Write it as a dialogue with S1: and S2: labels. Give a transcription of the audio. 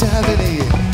S1: सकता भी नहीं है